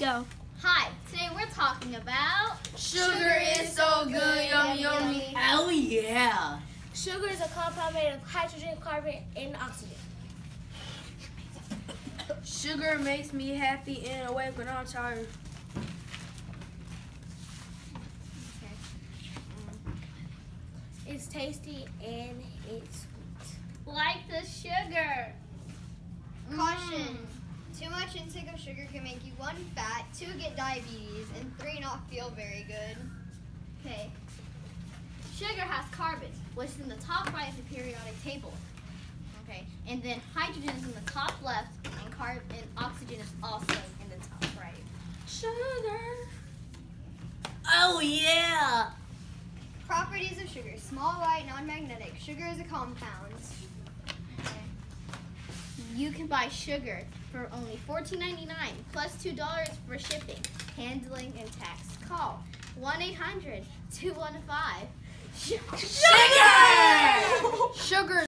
Go. Hi, today we're talking about Sugar is so good, yummy, yummy. Hell yeah. Sugar is a compound made of hydrogen, carbon, and oxygen. Sugar makes me happy and awake when I'm tired. Um, it's tasty and it's intake of sugar can make you one fat, two get diabetes, and three not feel very good. Okay. Sugar has carbon, which is in the top right of the periodic table. Okay. And then hydrogen is in the top left, and carbon and oxygen is also in the top right. Sugar. Oh yeah. Properties of sugar. Small, white, non-magnetic. Sugar is a compound. You can buy sugar for only $14.99 plus $2 for shipping, handling, and tax. Call 1-800-215 Sugar. Sugar